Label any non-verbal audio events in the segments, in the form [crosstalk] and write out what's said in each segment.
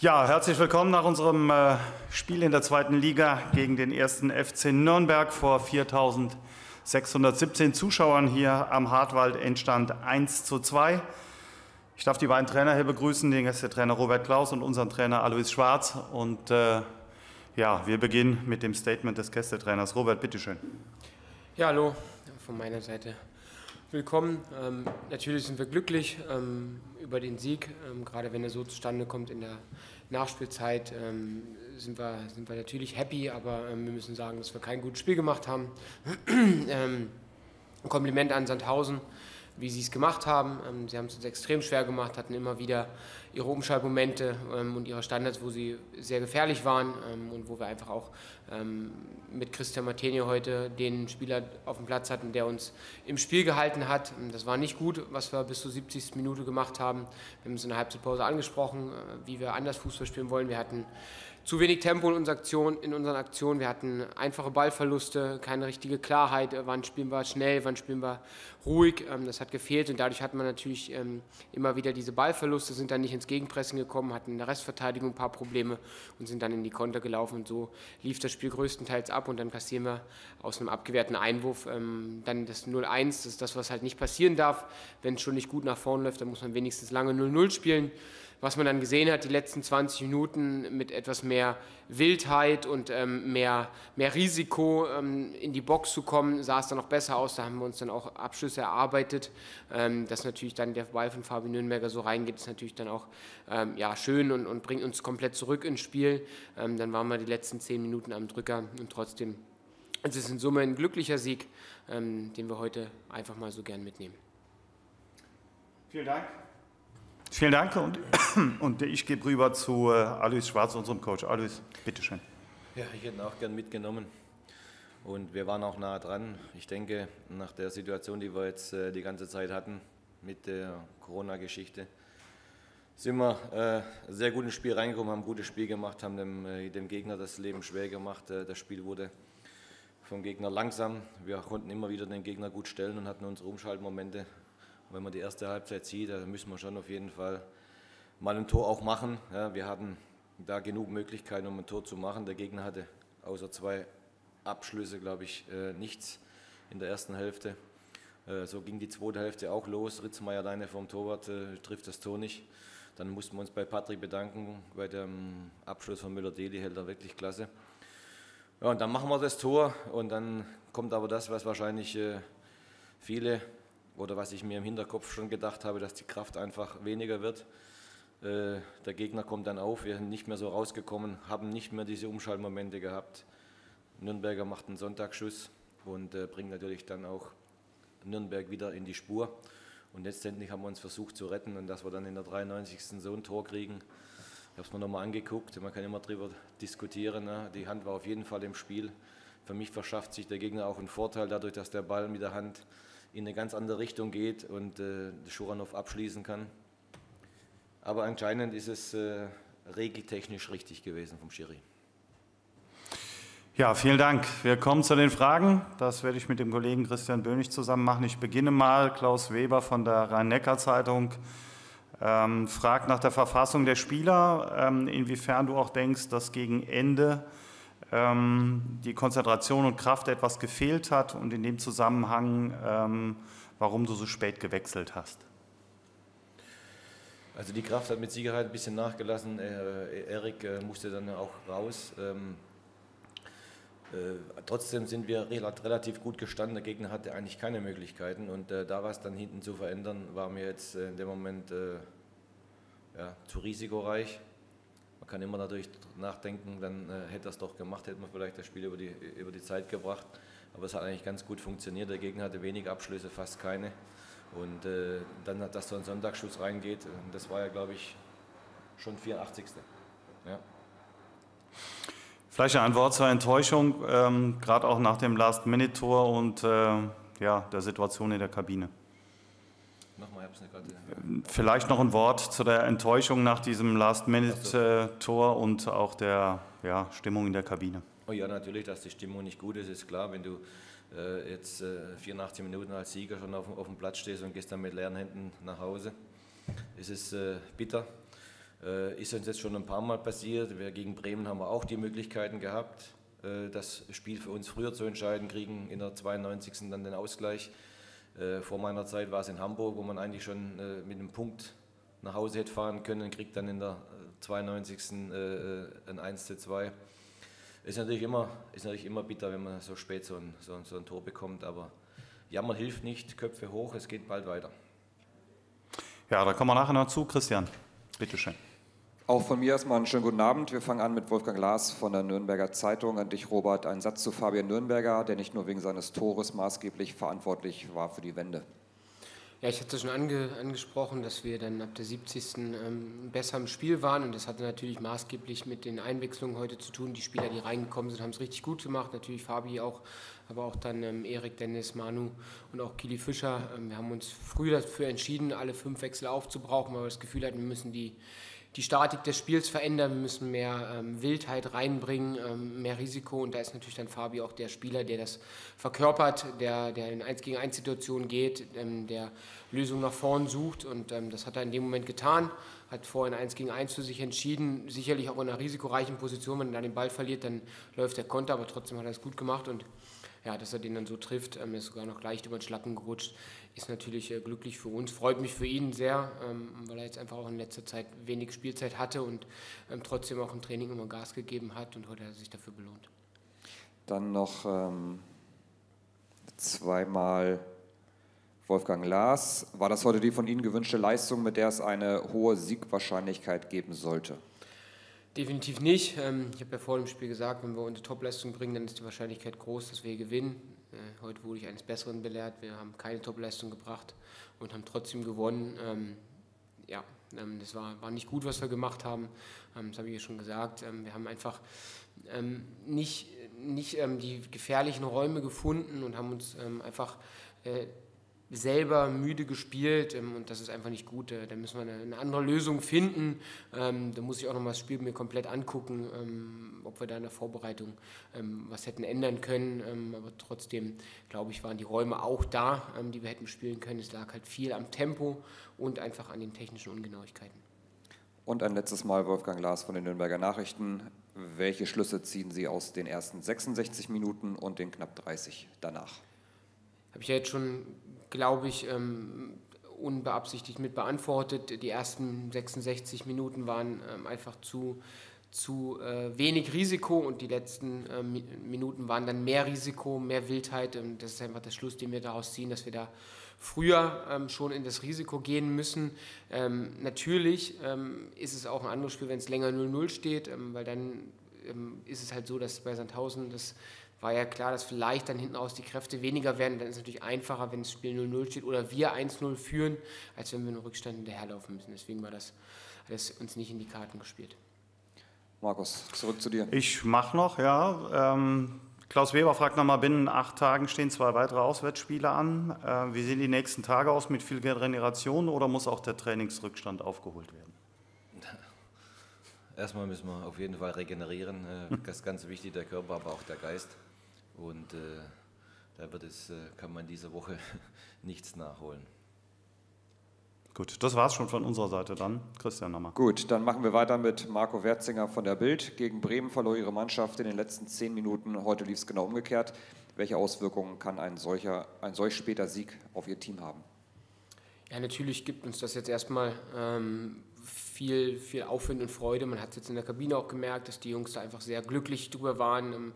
Ja, herzlich willkommen nach unserem äh, Spiel in der zweiten Liga gegen den ersten FC Nürnberg vor 4617 Zuschauern hier am Hartwald. Endstand 1 zu 2. Ich darf die beiden Trainer hier begrüßen, den Gästetrainer Robert Klaus und unseren Trainer Alois Schwarz. Und äh, ja, wir beginnen mit dem Statement des Gästetrainers. Robert, bitteschön. Ja, hallo von meiner Seite. Willkommen. Ähm, natürlich sind wir glücklich ähm, über den Sieg, ähm, gerade wenn er so zustande kommt in der Nachspielzeit. Ähm, sind, wir, sind wir natürlich happy, aber ähm, wir müssen sagen, dass wir kein gutes Spiel gemacht haben. [clears throat] Ähm, Kompliment an Sandhausen wie sie es gemacht haben. Ähm, sie haben es uns extrem schwer gemacht, hatten immer wieder ihre Umschaltmomente ähm, und ihre Standards, wo sie sehr gefährlich waren ähm, und wo wir einfach auch mit Christian Martini heute den Spieler auf dem Platz hatten, der uns im Spiel gehalten hat. Das war nicht gut, was wir bis zur 70. Minute gemacht haben. Wir haben es in der Halbzeitpause angesprochen, äh, wie wir anders Fußball spielen wollen. Wir hatten zu wenig Tempo in, unseren Aktionen, in unseren Aktionen. Wir hatten einfache Ballverluste, keine richtige Klarheit. Wann spielen wir schnell, wann spielen wir ruhig. Ähm, das hat gefehlt und dadurch hat man natürlich ähm, immer wieder diese Ballverluste, sind dann nicht ins Gegenpressing gekommen, hatten in der Restverteidigung ein paar Probleme und sind dann in die Konter gelaufen. Und so lief das Spiel größtenteils ab und dann kassieren wir aus einem abgewehrten Einwurf ähm, dann das 0-1. Das ist das, was halt nicht passieren darf. Wenn es schon nicht gut nach vorne läuft, dann muss man wenigstens lange 0-0 spielen was man dann gesehen hat, die letzten 20 Minuten mit etwas mehr Wildheit und ähm, mehr, mehr Risiko ähm, in die Box zu kommen, sah es dann noch besser aus. Da haben wir uns dann auch Abschlüsse erarbeitet. Ähm, dass natürlich dann der Ball von Fabi Nürnberger so reingeht, ist natürlich dann auch ähm, ja, schön und, und bringt uns komplett zurück ins Spiel. Ähm, dann waren wir die letzten 10 Minuten am Drücker und trotzdem es ist in Summe ein glücklicher Sieg, ähm, den wir heute einfach mal so gern mitnehmen. Vielen Dank. Vielen Dank und, [clears throat] und ich gebe rüber zu äh, Alois Schwarz, unserem Coach. Alois, bitteschön. Ja, ich hätte ihn auch gern mitgenommen und wir waren auch nah dran. Ich denke, nach der Situation, die wir jetzt äh, die ganze Zeit hatten mit der Corona-Geschichte, sind wir äh, sehr gut ins Spiel reingekommen, haben ein gutes Spiel gemacht, haben dem, äh, dem Gegner das Leben schwer gemacht. Äh, das Spiel wurde vom Gegner langsam. Wir konnten immer wieder den Gegner gut stellen und hatten unsere Umschaltmomente wenn man die erste Halbzeit sieht, da müssen wir schon auf jeden Fall mal ein Tor auch machen. Ja, wir hatten da genug Möglichkeiten, um ein Tor zu machen. Der Gegner hatte außer zwei Abschlüsse, glaube ich, äh, nichts in der ersten Hälfte. Äh, so ging die zweite Hälfte auch los. Ritzmeier alleine vom Torwart äh, trifft das Tor nicht. Dann mussten wir uns bei Patrick bedanken, bei dem Abschluss von Müller-Deli hält er wirklich klasse. Ja, und dann machen wir das Tor und dann kommt aber das, was wahrscheinlich viele oder was ich mir im Hinterkopf schon gedacht habe, dass die Kraft einfach weniger wird. Äh, der Gegner kommt dann auf, wir sind nicht mehr so rausgekommen, haben nicht mehr diese Umschaltmomente gehabt. Nürnberger macht einen Sonntagsschuss und äh, bringt natürlich dann auch Nürnberg wieder in die Spur. Und letztendlich haben wir uns versucht zu retten und dass wir dann in der 93. so ein Tor kriegen. Ich habe es mir nochmal angeguckt, man kann immer darüber diskutieren. Ne? Die Hand war auf jeden Fall im Spiel. Für mich verschafft sich der Gegner auch einen Vorteil dadurch, dass der Ball mit der Hand in eine ganz andere Richtung geht und äh, Schuranov abschließen kann. Aber anscheinend ist es äh, regeltechnisch richtig gewesen vom Schiri. Ja, vielen Dank. Wir kommen zu den Fragen. Das werde ich mit dem Kollegen Christian Bönig zusammen machen. Ich beginne mal. Klaus Weber von der Rhein-Neckar-Zeitung ähm, fragt nach der Verfassung der Spieler, ähm, inwiefern du auch denkst, dass gegen Ende die Konzentration und Kraft etwas gefehlt hat und in dem Zusammenhang, ähm, warum du so spät gewechselt hast? Also die Kraft hat mit Sicherheit ein bisschen nachgelassen. Äh, Erik äh, musste dann auch raus. Ähm, äh, trotzdem sind wir relativ gut gestanden. Der Gegner hatte eigentlich keine Möglichkeiten und da was dann hinten zu verändern, war mir jetzt in dem Moment ja, zu risikoreich. Kann immer natürlich nachdenken, dann äh, hätte es doch gemacht, hätte man vielleicht das Spiel über die, über die Zeit gebracht. Aber es hat eigentlich ganz gut funktioniert. Der Gegner hatte wenig Abschlüsse, fast keine. Und äh, dann, dass so ein Sonntagsschuss reingeht, das war ja, glaube ich, schon 84. Ja. Vielleicht ein Wort zur Enttäuschung, ähm, gerade auch nach dem Last-Minute-Tor und äh, ja, der Situation in der Kabine. Nochmal, ich hab's nicht gerade. Vielleicht noch ein Wort zu der Enttäuschung nach diesem Last-Minute-Tor und auch der ja, Stimmung in der Kabine. Oh ja, natürlich, dass die Stimmung nicht gut ist, ist klar. Wenn du äh, jetzt äh, 84 Minuten als Sieger schon auf, auf, dem Platz stehst und gehst dann mit leeren Händen nach Hause, ist es äh, bitter. Äh, ist uns jetzt schon ein paar Mal passiert. Wir gegen Bremen haben wir auch die Möglichkeiten gehabt, äh, das Spiel für uns früher zu entscheiden, kriegen in der 92. dann den Ausgleich. Äh, vor meiner Zeit war es in Hamburg, wo man eigentlich schon mit einem Punkt nach Hause hätte fahren können, kriegt dann in der 92. ein 1 zu 2. Ist natürlich, immer, ist natürlich immer bitter, wenn man so spät so ein, so, so ein Tor bekommt, aber Jammer hilft nicht, Köpfe hoch, es geht bald weiter. Ja, da kommen wir nachher noch zu. Christian, bitteschön. Auch von mir erstmal einen schönen guten Abend. Wir fangen an mit Wolfgang Glas von der Nürnberger Zeitung. An dich, Robert, ein Satz zu Fabian Nürnberger, der nicht nur wegen seines Tores maßgeblich verantwortlich war für die Wende. Ja, ich hatte schon ange, angesprochen, dass wir dann ab der 70. Ähm, besser im Spiel waren und das hatte natürlich maßgeblich mit den Einwechslungen heute zu tun. Die Spieler, die reingekommen sind, haben es richtig gut gemacht. Natürlich Fabi auch, aber auch dann ähm, Erik, Dennis, Manu und auch Kili Fischer. Ähm, wir haben uns früh dafür entschieden, alle fünf Wechsel aufzubrauchen, weil wir das Gefühl hatten, wir müssen die die Statik des Spiels verändern, wir müssen mehr ähm, Wildheit reinbringen, ähm, mehr Risiko. Und da ist natürlich dann Fabi auch der Spieler, der das verkörpert, der, der in 1 gegen 1 Situationen geht, ähm, der Lösungen nach vorn sucht. Und ähm, das hat er in dem Moment getan, hat vorhin 1 gegen 1 für sich entschieden, sicherlich auch in einer risikoreichen Position, wenn er dann den Ball verliert, dann läuft der Konter, aber trotzdem hat er es gut gemacht. Und ja, dass er den dann so trifft, ähm, ist sogar noch leicht über den Schlappen gerutscht, ist natürlich äh, glücklich für uns. Freut mich für ihn sehr, ähm, weil er jetzt einfach auch in letzter Zeit wenig Spielzeit hatte und ähm, trotzdem auch im Training immer Gas gegeben hat und heute hat er sich dafür belohnt. Dann noch ähm, zweimal Wolfgang Lars. War das heute die von Ihnen gewünschte Leistung, mit der es eine hohe Siegwahrscheinlichkeit geben sollte? Definitiv nicht. Ähm, ich habe ja vor dem Spiel gesagt, wenn wir unsere Topleistung bringen, dann ist die Wahrscheinlichkeit groß, dass wir gewinnen. Äh, heute wurde ich eines Besseren belehrt. Wir haben keine Topleistung gebracht und haben trotzdem gewonnen. Ähm, ja, ähm, das war, nicht gut, was wir gemacht haben. Das habe ich ja schon gesagt. Wir haben einfach nicht, nicht die gefährlichen Räume gefunden und haben uns einfach äh, selber müde gespielt ähm, und das ist einfach nicht gut. Äh, da müssen wir eine, andere Lösung finden. Ähm, da muss ich auch nochmal das Spiel mir komplett angucken, ähm, ob wir da in der Vorbereitung was hätten ändern können. Aber trotzdem, glaube ich, waren die Räume auch da, die wir hätten spielen können. Es lag halt viel am Tempo und einfach an den technischen Ungenauigkeiten. Und ein letztes Mal Wolfgang Lars von den Nürnberger Nachrichten. Welche Schlüsse ziehen Sie aus den ersten 66 Minuten und den knapp 30 danach? Habe ich ja jetzt schon glaube ich, ähm, unbeabsichtigt mit beantwortet. Die ersten 66 Minuten waren ähm, einfach zu, zu äh, wenig Risiko und die letzten äh, Minuten waren dann mehr Risiko, mehr Wildheit. Und das ist einfach der Schluss, den wir daraus ziehen, dass wir da früher ähm, schon in das Risiko gehen müssen. Ähm, natürlich ähm, ist es auch ein anderes Spiel, wenn es länger 0-0 steht, ähm, weil dann ist es halt so, dass bei Sandhausen das war ja klar, dass vielleicht dann hinten raus die Kräfte weniger werden. Dann ist es natürlich einfacher, wenn das Spiel 0-0 steht oder wir 1-0 führen, als wenn wir einen Rückstand hinterherlaufen müssen. Deswegen war das alles uns nicht in die Karten gespielt. Markus, zurück zu dir. Ich mache noch, ja. Ähm, Klaus Weber fragt nochmal, binnen acht Tagen stehen zwei weitere Auswärtsspiele an. Äh, wie sehen die nächsten Tage aus mit viel Generation oder muss auch der Trainingsrückstand aufgeholt werden? Erstmal müssen wir auf jeden Fall regenerieren. Äh, [laughs] das ist ganz wichtig, der Körper, aber auch der Geist. Und äh, da wird es, äh, kann man diese Woche [laughs] nichts nachholen. Gut, das war es schon von unserer Seite dann. Christian nochmal. Gut, dann machen wir weiter mit Marco Werzinger von der Bild. Gegen Bremen verlor ihre Mannschaft in den letzten zehn Minuten. Heute lief es genau umgekehrt. Welche Auswirkungen kann ein, solcher, ein solch später Sieg auf Ihr Team haben? Ja, natürlich gibt uns das jetzt erstmal ähm, viel, viel Aufwind und Freude. Man hat es jetzt in der Kabine auch gemerkt, dass die Jungs da einfach sehr glücklich drüber waren. Ähm,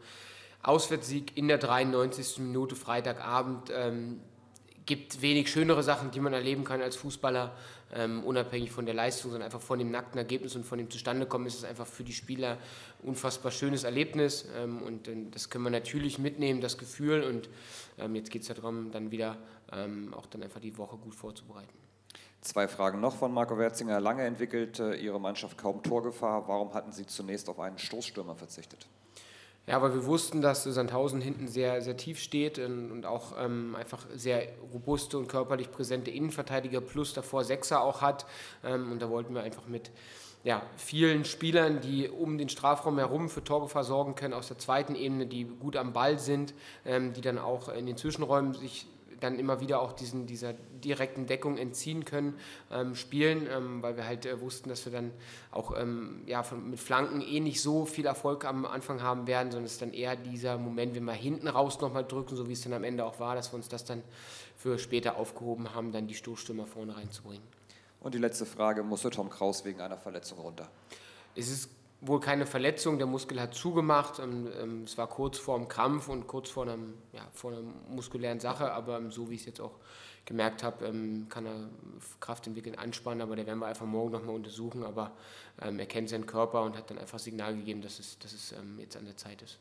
Auswärtssieg in der 93. Minute Freitagabend. Ähm, gibt wenig schönere Sachen, die man erleben kann als Fußballer, ähm, unabhängig von der Leistung, sondern einfach von dem nackten Ergebnis und von dem Zustandekommen ist es einfach für die Spieler unfassbar schönes Erlebnis ähm, und äh, das können wir natürlich mitnehmen, das Gefühl und ähm, jetzt geht es darum, dann wieder ähm, auch dann einfach die Woche gut vorzubereiten. Zwei Fragen noch von Marco Werzinger. Lange entwickelte Ihre Mannschaft kaum Torgefahr. Warum hatten Sie zunächst auf einen Stoßstürmer verzichtet? Ja, weil wir wussten, dass Sandhausen hinten sehr, sehr tief steht und auch ähm, einfach sehr robuste und körperlich präsente Innenverteidiger plus davor Sechser auch hat. Ähm, und da wollten wir einfach mit ja, vielen Spielern, die um den Strafraum herum für Torgefahr sorgen können, aus der zweiten Ebene, die gut am Ball sind, ähm, die dann auch in den Zwischenräumen sich dann immer wieder auch diesen, dieser direkten Deckung entziehen können, ähm, spielen, ähm, weil wir halt äh, wussten, dass wir dann auch ähm, ja, von, mit Flanken eh nicht so viel Erfolg am Anfang haben werden, sondern es ist dann eher dieser Moment, wenn wir hinten raus nochmal drücken, so wie es dann am Ende auch war, dass wir uns das dann für später aufgehoben haben, dann die Stoßstürmer vorne reinzubringen. Und die letzte Frage, musste Tom Kraus wegen einer Verletzung runter? Es ist wohl keine Verletzung, der Muskel hat zugemacht. Ähm, ähm, es war kurz vor dem Krampf und kurz vor, einem, ja, vor einer muskulären Sache, aber ähm, so wie ich es jetzt auch gemerkt habe, kann er Kraft entwickeln, anspannen, aber der werden wir einfach morgen nochmal untersuchen. Aber er kennt seinen Körper und hat dann einfach Signal gegeben, dass es, dass es jetzt an der Zeit ist.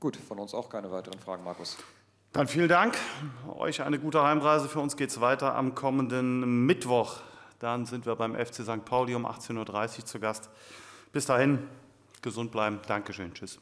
Gut, von uns auch keine weiteren Fragen, Markus. Dann vielen Dank. Euch eine gute Heimreise. Für uns geht es weiter am kommenden Mittwoch. Dann sind wir beim FC St. Pauli um 18.30 Uhr zu Gast. Bis dahin, gesund bleiben. Dankeschön. Tschüss.